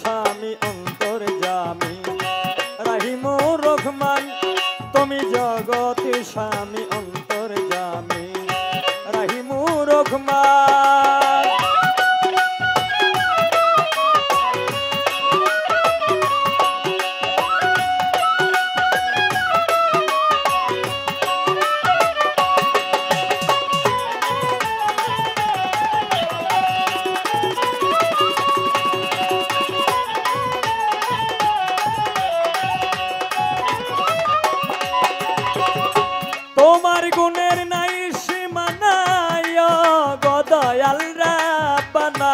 স্বামী অন্তর জামি। রাহিম রহমান তুমি জগতে স্বামী অন্তর তোমার গুণের নাই সীমানায় গদয়াল রাব্বানা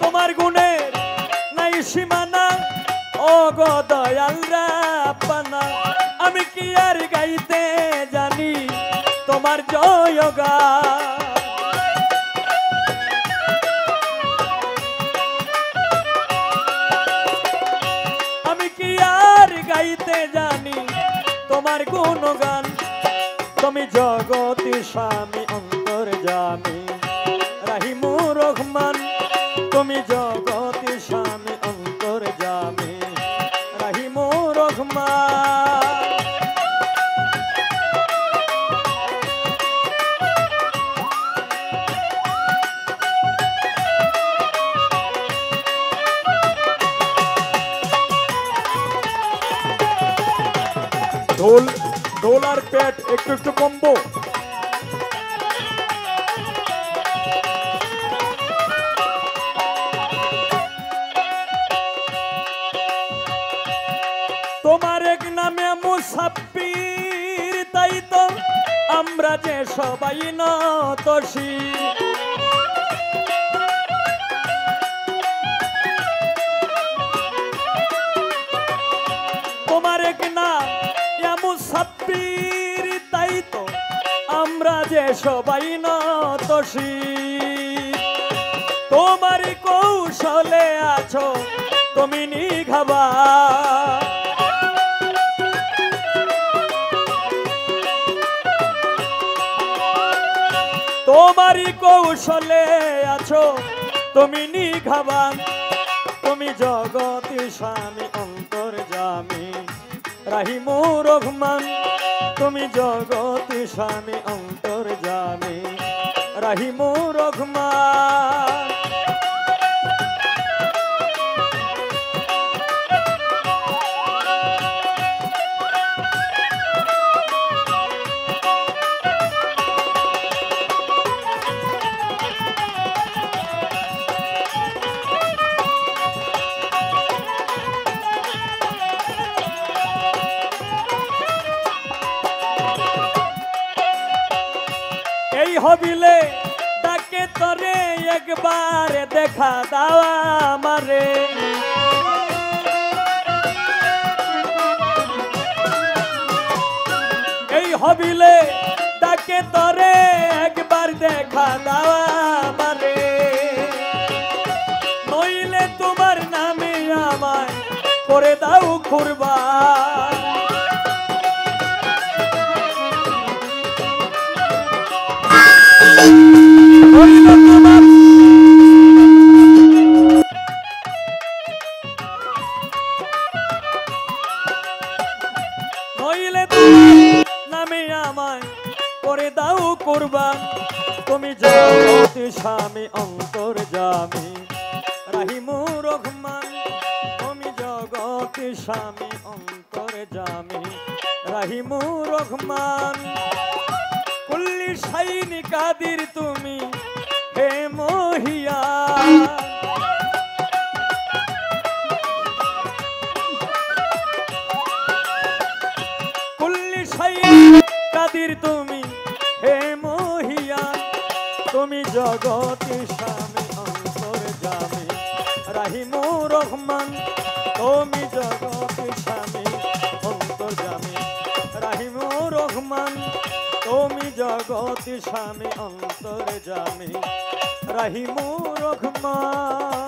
তোমার গুণের নাই সীমানা ও গদয়াল রাব্বানা আমি কি আর গাইতে জানি তোমার জয়গা আমি জানি তোমার গুণগান। তুমি জগতি স্বামী, অন্তর জামি রাহিমু রহমান, তুমি জগতি স্বামী, অন্তর জামি রাহিমু রহমান। ঢোল আর প্যাট একটু একটু কমবো। তোমার এক নামে মুসাফির, তাই তো আমরা যে সবাই নতসী আমরা সবাই নতসী তোমার কৌশলে আছো, তুমি নিঘাবা। তোমারই কৌশলে আছো, তুমি নিঘাবান তুমি জগতি স্বামী অন্তর জামি রাহিমু রহমান। তুমি জগতে স্বামী অন্তর জামে রাহিম রহমান হবিলে ডাকে তরে, একবার দেখা দাওয়া আমারে। এই হবিলে ডাকে তরে, একবার দেখা দাওয়া আমারে। নইলে তোমার নামে আমায় করে দাও কুরবান নইলে তোমার নামে আমায় করে দাও কুরবান। তুমি জগতি স্বামী, অন্তর জামি। রাহিমু রহমান, তুমি জগতে স্বামী, অন্তর জামি। রাহিমু রহমান, কুল্লি সাইনি কাদির তুমি, হে মহিয়া। কাদির তুমি, হে মহিয়া, তুমি জগতি স্বামী, অন্তর জামি। রাহিমু রহমান, তুমি জগতি স্বামী, অন্তর জামি। রাহিমু রহমান, তুমি জগতি স্বামী, অন্তর জামি। রাহিমু রহমান।